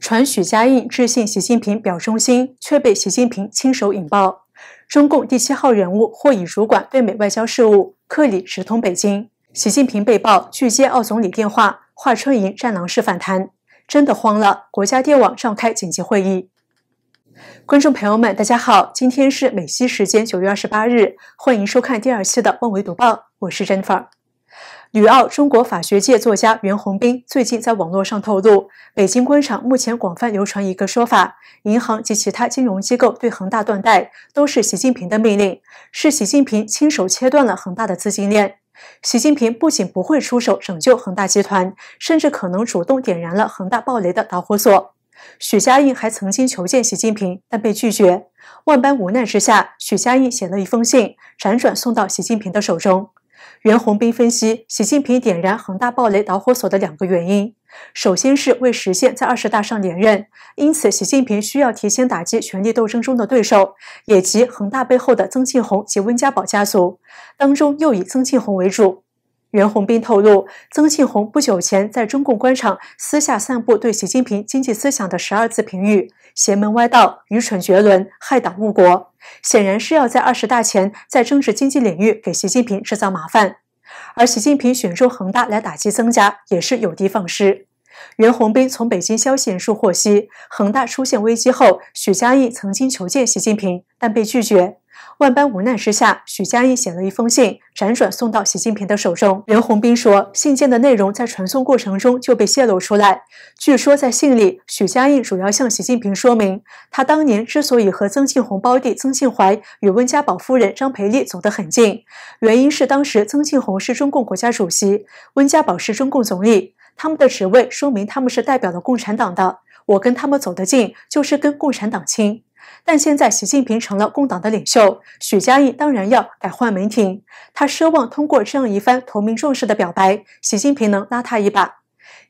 传许家印致信习近平表忠心，却被习近平亲手引爆。中共第七号人物或已主管对美外交事务，克里直通北京。习近平被曝拒接奥总理电话，华春莹战狼式反弹，真的慌了。国家电网召开紧急会议。观众朋友们，大家好，今天是美西时间九月二十八日，欢迎收看第二期的《万维读报》，我是 Jennifer。旅澳中国法学界作家袁宏斌最近在网络上透露，北京官场目前广泛流传一个说法：银行及其他金融机构对恒大断贷都是习近平的命令，是习近平亲手切断了恒大的资金链。习近平不仅不会出手拯救恒大集团，甚至可能主动点燃了恒大暴雷的导火索。许家印还曾经求见习近平，但被拒绝。万般无奈之下，许家印写了一封信，辗转送到习近平的手中。袁宏斌分析，习近平点燃恒大暴雷导火索的两个原因：首先是为实现在二十大上连任，因此习近平需要提前打击权力斗争中的对手，也即恒大背后的曾庆红及温家宝家族，当中又以曾庆红为主。袁宏斌透露，曾庆红不久前在中共官场私下散布对习近平经济思想的十二字评语：邪门歪道、愚蠢绝伦、害党误国。显然是要在二十大前在政治经济领域给习近平制造麻烦。而习近平选中恒大来打击曾家，也是有的放矢。袁宏斌从北京消息人士获悉，恒大出现危机后，许家印曾经求见习近平，但被拒绝。万般无奈之下，许家印写了一封信，辗转送到习近平的手中。任洪斌说，信件的内容在传送过程中就被泄露出来。据说在信里，许家印主要向习近平说明，他当年之所以和曾庆红胞弟曾庆怀与温家宝夫人张培丽走得很近，原因是当时曾庆红是中共国家主席，温家宝是中共总理，他们的职位说明他们是代表了共产党的。我跟他们走得近，就是跟共产党亲。但现在习近平成了共党的领袖，许家印当然要改换门庭。他奢望通过这样一番投名状式的表白，习近平能拉他一把。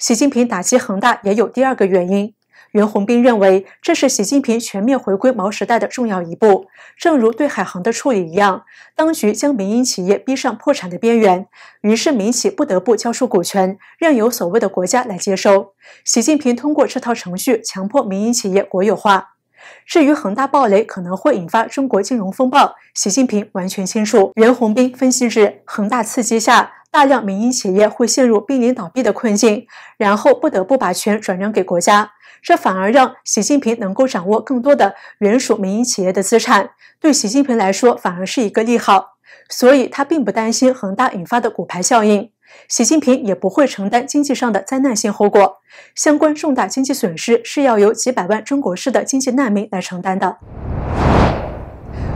习近平打击恒大也有第二个原因。袁宏斌认为，这是习近平全面回归毛时代的重要一步。正如对海航的处理一样，当局将民营企业逼上破产的边缘，于是民企不得不交出股权，任由所谓的国家来接收。习近平通过这套程序，强迫民营企业国有化。至于恒大暴雷可能会引发中国金融风暴，习近平完全清楚。袁宏斌分析指，恒大刺激下，大量民营企业会陷入濒临倒闭的困境，然后不得不把权转让给国家，这反而让习近平能够掌握更多的原属民营企业的资产，对习近平来说反而是一个利好，所以他并不担心恒大引发的骨牌效应。习近平也不会承担经济上的灾难性后果，相关重大经济损失是要由几百万中国式的经济难民来承担的。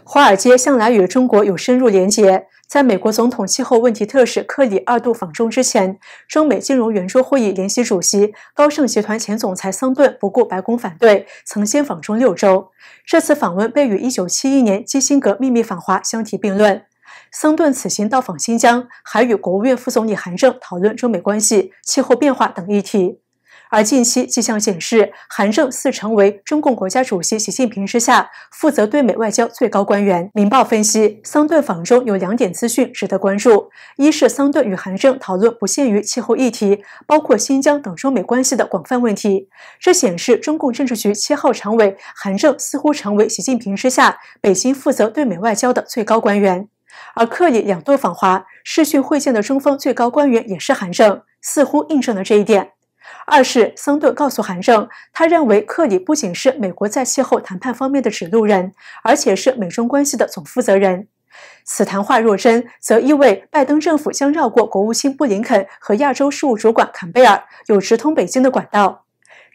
华尔街向来与中国有深入连结，在美国总统气候问题特使克里二度访中之前，中美金融圆桌会议联席主席高盛集团前总裁桑顿不顾白宫反对，曾先访中六周。这次访问被与1971年基辛格秘密访华相提并论。桑顿此行到访新疆，还与国务院副总理韩正讨论中美关系、气候变化等议题。而近期迹象显示，韩正似成为中共国家主席习近平之下负责对美外交最高官员。《明报》分析，桑顿访中有两点资讯值得关注：一是桑顿与韩正讨论不限于气候议题，包括新疆等中美关系的广泛问题，这显示中共政治局七号常委韩正似乎成为习近平之下北京负责对美外交的最高官员。而克里两度访华，视讯会见的中方最高官员也是韩正，似乎印证了这一点。二是桑顿告诉韩正，他认为克里不仅是美国在气候谈判方面的指路人，而且是美中关系的总负责人。此谈话若真，则意味拜登政府将绕过国务卿布林肯和亚洲事务主管坎贝尔，有直通北京的管道。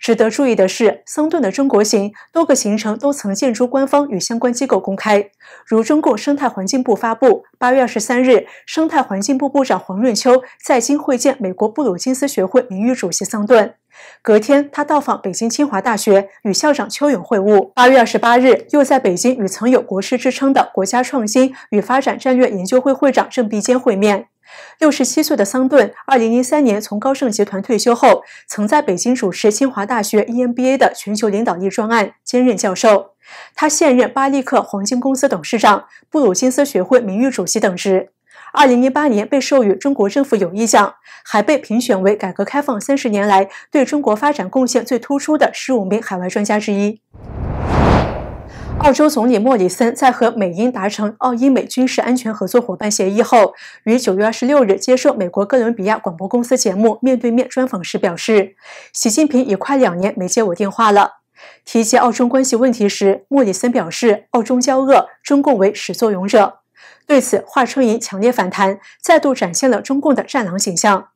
值得注意的是，桑顿的中国行多个行程都曾见诸官方与相关机构公开，如中共生态环境部发布，八月二十三日，生态环境部部长黄润秋在京会见美国布鲁金斯学会名誉主席桑顿。隔天，他到访北京清华大学，与校长邱勇会晤。八月二十八日，又在北京与曾有国师之称的国家创新与发展战略研究会会长郑必坚会面。六十七岁的桑顿，二零零三年从高盛集团退休后，曾在北京主持清华大学 EMBA 的全球领导力专案，兼任教授。他现任巴利克黄金公司董事长、布鲁金斯学会名誉主席等职。二零一八年被授予中国政府友谊奖，还被评选为改革开放三十年来对中国发展贡献最突出的十五名海外专家之一。澳洲总理莫里森在和美英达成澳英美军事安全合作伙伴协议后，于九月二十六日接受美国哥伦比亚广播公司节目面对面专访时表示：“习近平已快两年没接我电话了。”提及澳中关系问题时，莫里森表示：“澳中交恶，中共为始作俑者。”对此，华春莹强烈反弹，再度展现了中共的战狼形象。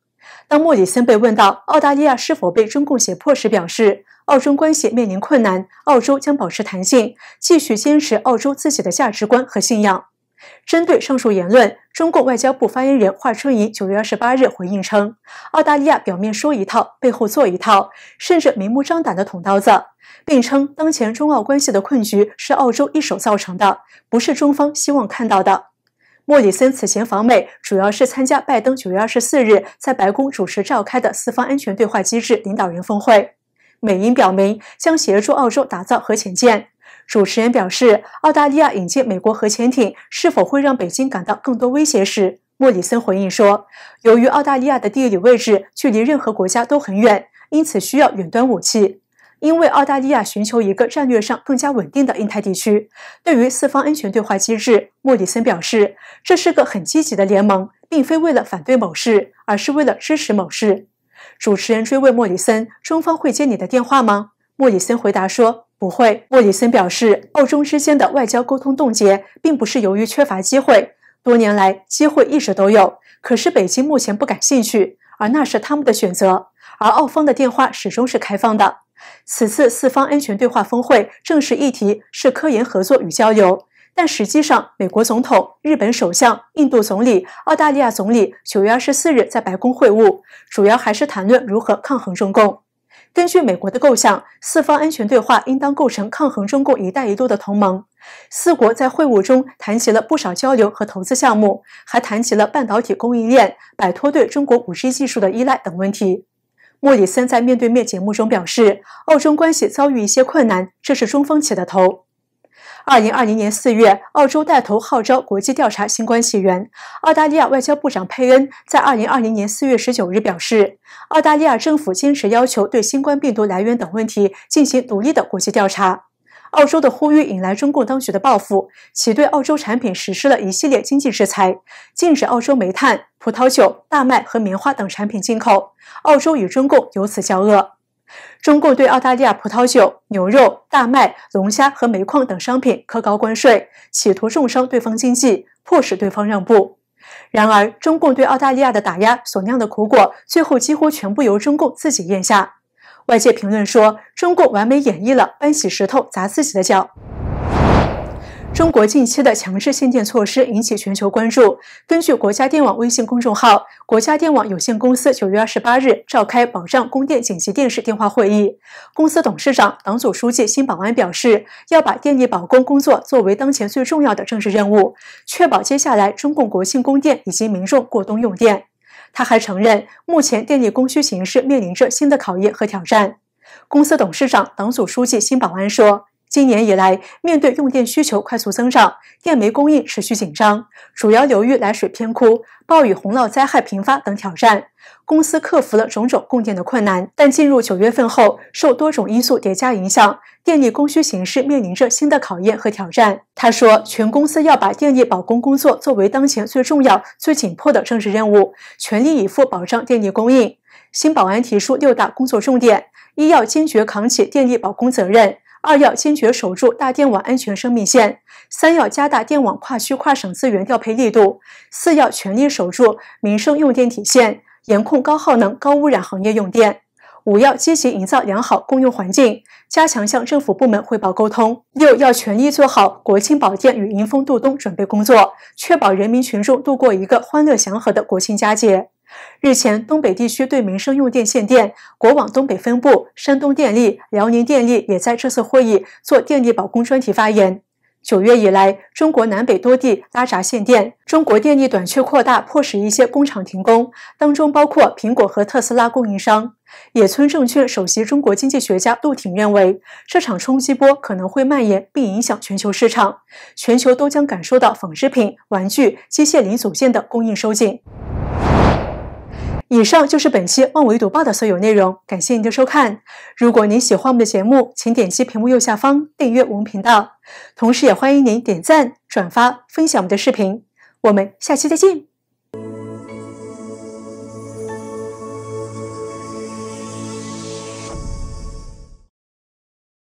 当莫里森被问到澳大利亚是否被中共胁迫时，表示。澳中关系面临困难，澳洲将保持弹性，继续坚持澳洲自己的价值观和信仰。针对上述言论，中共外交部发言人华春莹九月二十八日回应称，澳大利亚表面说一套，背后做一套，甚至明目张胆的捅刀子，并称当前中澳关系的困局是澳洲一手造成的，不是中方希望看到的。莫里森此前访美，主要是参加拜登九月二十四日在白宫主持召开的四方安全对话机制领导人峰会。美英表明将协助澳洲打造核潜舰。主持人表示，澳大利亚引进美国核潜艇是否会让北京感到更多威胁时，莫里森回应说：“由于澳大利亚的地理位置距离任何国家都很远，因此需要远端武器。因为澳大利亚寻求一个战略上更加稳定的印太地区。对于四方安全对话机制，莫里森表示，这是个很积极的联盟，并非为了反对某事，而是为了支持某事。”主持人追问莫里森：“中方会接你的电话吗？”莫里森回答说：“不会。”莫里森表示，澳中之间的外交沟通冻结，并不是由于缺乏机会，多年来机会一直都有，可是北京目前不感兴趣，而那是他们的选择。而澳方的电话始终是开放的。此次四方安全对话峰会正式议题是科研合作与交流。但实际上，美国总统、日本首相、印度总理、澳大利亚总理九月二十四日在白宫会晤，主要还是谈论如何抗衡中共。根据美国的构想，四方安全对话应当构成抗衡中共“一带一路”的同盟。四国在会晤中谈及了不少交流和投资项目，还谈及了半导体供应链、摆脱对中国五 G 技术的依赖等问题。莫里森在面对面节目中表示，澳中关系遭遇一些困难，这是中方起的头。二零二零年四月，澳洲带头号召国际调查新冠起源。澳大利亚外交部长佩恩在二零二零年四月十九日表示，澳大利亚政府坚持要求对新冠病毒来源等问题进行独立的国际调查。澳洲的呼吁引来中共当局的报复，其对澳洲产品实施了一系列经济制裁，禁止澳洲煤炭、葡萄酒、大麦和棉花等产品进口。澳洲与中共由此交恶。中共对澳大利亚葡萄酒、牛肉、大麦、龙虾和煤矿等商品科高关税，企图重伤对方经济，迫使对方让步。然而，中共对澳大利亚的打压所酿的苦果，最后几乎全部由中共自己咽下。外界评论说，中共完美演绎了搬起石头砸自己的脚。中国近期的强制限电措施引起全球关注。根据国家电网微信公众号，国家电网有限公司九月二十八日召开保障供电紧急电视电话会议。公司董事长、党组书记辛保安表示，要把电力保供工作作为当前最重要的政治任务，确保接下来中共国庆供电以及民众过冬用电。他还承认，目前电力供需形势面临着新的考验和挑战。公司董事长、党组书记辛保安说。今年以来，面对用电需求快速增长，电煤供应持续紧张，主要流域来水偏枯，暴雨洪涝灾害频发等挑战，公司克服了种种供电的困难。但进入九月份后，受多种因素叠加影响，电力供需形势面临着新的考验和挑战。他说，全公司要把电力保供工作作为当前最重要、最紧迫的政治任务，全力以赴保障电力供应。新保安提出六大工作重点：一要坚决扛起电力保供责任。二要坚决守住大电网安全生命线，三要加大电网跨区跨省资源调配力度，四要全力守住民生用电体线，严控高耗能、高污染行业用电。五要积极营造良好公用环境，加强向政府部门汇报沟通。六要全力做好国庆保电与迎峰度冬准备工作，确保人民群众度过一个欢乐祥和的国庆佳节。日前，东北地区对民生用电限电，国网东北分部、山东电力、辽宁电力也在这次会议做电力保供专题发言。九月以来，中国南北多地拉闸限电，中国电力短缺扩大，迫使一些工厂停工，当中包括苹果和特斯拉供应商。野村证券首席中国经济学家陆挺认为，这场冲击波可能会蔓延并影响全球市场，全球都将感受到纺织品、玩具、机械零组件的供应收紧。以上就是本期《万维读报》的所有内容，感谢您的收看。如果您喜欢我们的节目，请点击屏幕右下方订阅我们频道，同时也欢迎您点赞、转发、分享我们的视频。我们下期再见。